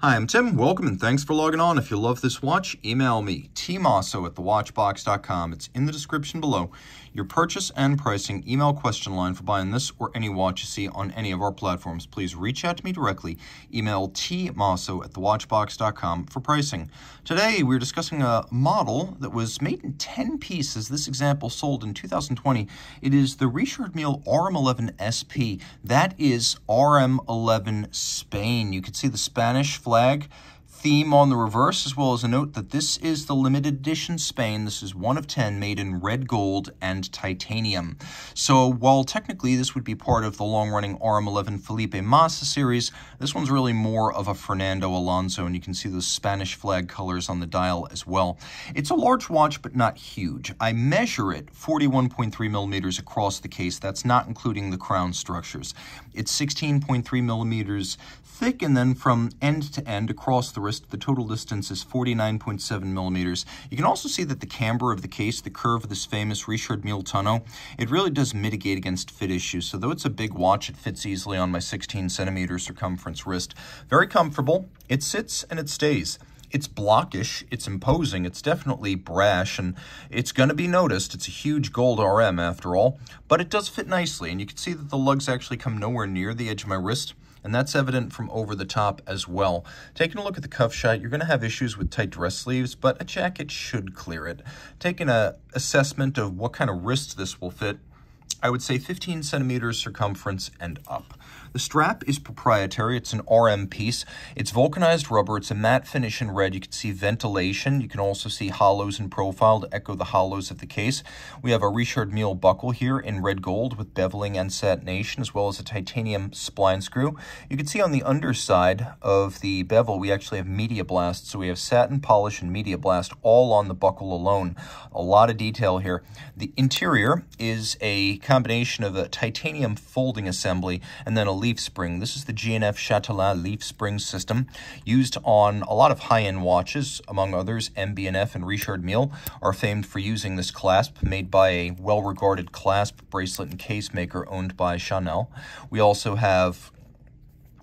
Hi, I'm Tim. Welcome and thanks for logging on. If you love this watch, email me, tmosso at thewatchbox.com. It's in the description below. Your purchase and pricing email question line for buying this or any watch you see on any of our platforms. Please reach out to me directly. Email tmosso at thewatchbox.com for pricing. Today, we're discussing a model that was made in 10 pieces. This example sold in 2020. It is the Richard Mille RM11 SP. That is RM11 Spain. You can see the Spanish flag theme on the reverse, as well as a note that this is the limited edition Spain. This is one of 10 made in red gold and titanium. So while technically this would be part of the long-running RM11 Felipe Massa series, this one's really more of a Fernando Alonso, and you can see the Spanish flag colors on the dial as well. It's a large watch, but not huge. I measure it 41.3 millimeters across the case. That's not including the crown structures. It's 16.3 millimeters thick, and then from end to end across the wrist, the total distance is 49.7 millimeters. You can also see that the camber of the case, the curve of this famous Richard Mille tonneau, it really does mitigate against fit issues. So though it's a big watch, it fits easily on my 16 centimeter circumference wrist. Very comfortable. It sits and it stays it's blockish, it's imposing, it's definitely brash, and it's going to be noticed. It's a huge gold RM after all, but it does fit nicely, and you can see that the lugs actually come nowhere near the edge of my wrist and that's evident from over the top as well. Taking a look at the cuff shot, you're going to have issues with tight dress sleeves, but a jacket should clear it. Taking a assessment of what kind of wrist this will fit, I would say 15 centimeters circumference and up. The strap is proprietary. It's an RM piece. It's vulcanized rubber. It's a matte finish in red. You can see ventilation. You can also see hollows in profile to echo the hollows of the case. We have a Richard Mille buckle here in red gold with beveling and satination, as well as a titanium spline screw. You can see on the underside of the bevel, we actually have media blast. So we have satin polish and media blast all on the buckle alone. A lot of detail here. The interior is a combination of a titanium folding assembly and then a leaf spring. This is the G&F Chatelain leaf spring system used on a lot of high-end watches, among others, MB&F and Richard Mille are famed for using this clasp made by a well-regarded clasp bracelet and case maker owned by Chanel. We also have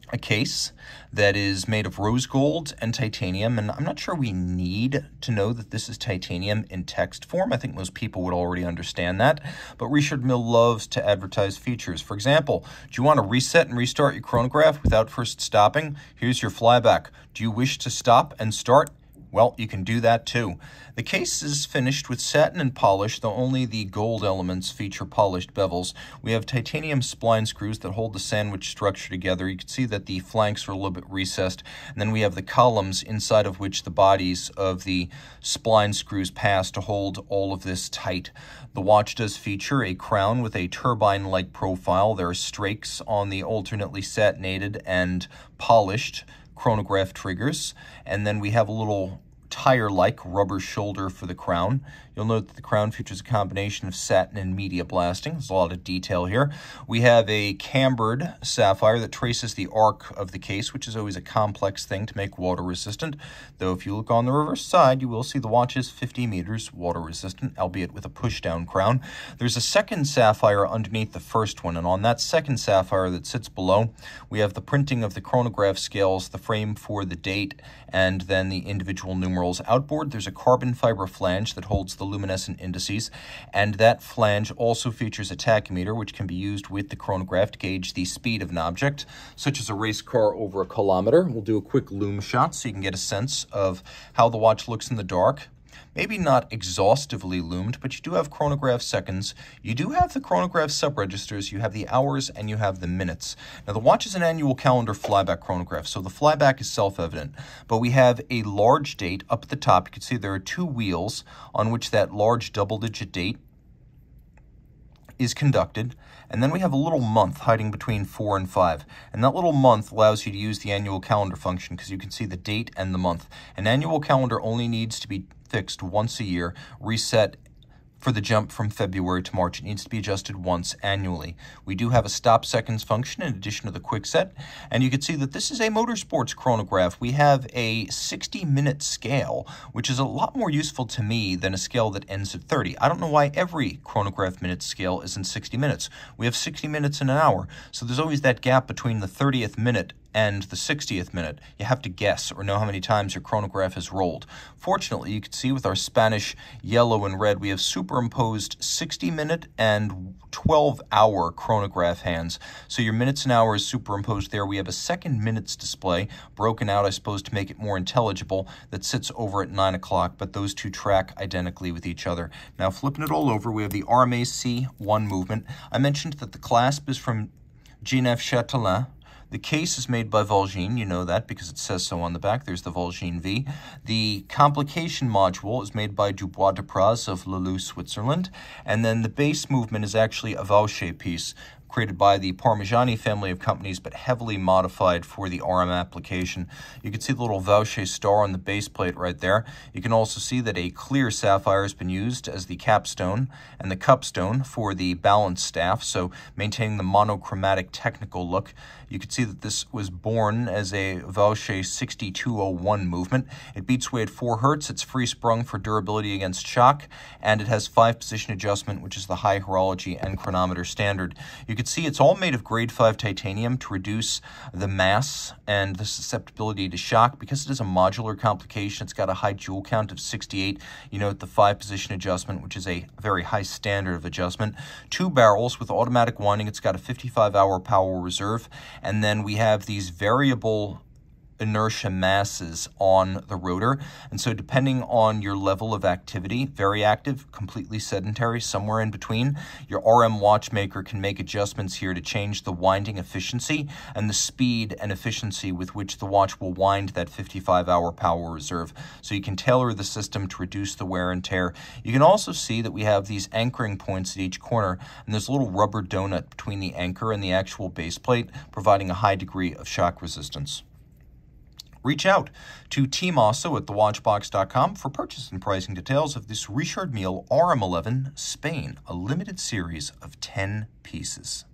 a case that is made of rose gold and titanium, and I'm not sure we need to know that this is titanium in text form. I think most people would already understand that, but Richard Mille loves to advertise features. For example, do you want to reset and restart your chronograph without first stopping? Here's your flyback. Do you wish to stop and start? Well, you can do that too. The case is finished with satin and polish, though only the gold elements feature polished bevels. We have titanium spline screws that hold the sandwich structure together. You can see that the flanks are a little bit recessed. And then we have the columns inside of which the bodies of the spline screws pass to hold all of this tight. The watch does feature a crown with a turbine-like profile. There are strakes on the alternately satinated and polished chronograph triggers. And then we have a little tire-like rubber shoulder for the crown. You'll note that the crown features a combination of satin and media blasting. There's a lot of detail here. We have a cambered sapphire that traces the arc of the case, which is always a complex thing to make water resistant. Though if you look on the reverse side, you will see the watch is 50 meters water resistant, albeit with a push-down crown. There's a second sapphire underneath the first one, and on that second sapphire that sits below, we have the printing of the chronograph scales, the frame for the date, and then the individual numerals. Outboard, there's a carbon fiber flange that holds the the luminescent indices, and that flange also features a tachymeter, which can be used with the chronograph to gauge the speed of an object, such as a race car over a kilometer. We'll do a quick lume shot so you can get a sense of how the watch looks in the dark maybe not exhaustively lumed, but you do have chronograph seconds. You do have the chronograph subregisters. You have the hours and you have the minutes. Now, the watch is an annual calendar flyback chronograph, so the flyback is self-evident. But we have a large date up at the top. You can see there are two wheels on which that large double-digit date is conducted, and then we have a little month hiding between 4 and 5. And that little month allows you to use the annual calendar function because you can see the date and the month. An annual calendar only needs to be fixed once a year, reset for the jump from February to March. It needs to be adjusted once annually. We do have a stop seconds function in addition to the quick set, and you can see that this is a motorsports chronograph. We have a 60-minute scale, which is a lot more useful to me than a scale that ends at 30. I don't know why every chronograph minute scale is in 60 minutes. We have 60 minutes in an hour, so there's always that gap between the 30th minute and the 60th minute. You have to guess or know how many times your chronograph has rolled. Fortunately, you can see with our Spanish yellow and red, we have superimposed 60 minute and 12 hour chronograph hands. So your minutes and hours superimposed there. We have a second minutes display broken out, I suppose, to make it more intelligible that sits over at 9 o'clock, but those two track identically with each other. Now, flipping it all over, we have the RMAC 1 movement. I mentioned that the clasp is from G.F. Chatelain, the case is made by Valgine, you know that because it says so on the back. There's the Valgine V. The complication module is made by Dubois Dépraz of Le Lieu, Switzerland. And then the base movement is actually a Vaucher piece created by the Parmigiani family of companies, but heavily modified for the RM application. You can see the little Vaucher star on the base plate right there. You can also see that a clear sapphire has been used as the capstone and the cupstone for the balance staff, so maintaining the monochromatic technical look. You can see that this was born as a Vaucher 6201 movement. It beats at 4 hertz. It's free sprung for durability against shock, and it has 5 position adjustment, which is the high horology and chronometer standard. You can see it's all made of grade 5 titanium to reduce the mass and the susceptibility to shock. Because it is a modular complication, it's got a high jewel count of 68. You note the 5 position adjustment, which is a very high standard of adjustment. Two barrels with automatic winding. It's got a 55 hour power reserve and then we have these variable inertia masses on the rotor. And so depending on your level of activity, very active, completely sedentary, somewhere in between, your RM watchmaker can make adjustments here to change the winding efficiency and the speed and efficiency with which the watch will wind that 55-hour power reserve. So you can tailor the system to reduce the wear and tear. You can also see that we have these anchoring points at each corner, and there's a little rubber donut between the anchor and the actual base plate, providing a high degree of shock resistance reach out to Team at thewatchbox.com for purchase and pricing details of this Richard Mille RM11 Spain, a limited series of 10 pieces.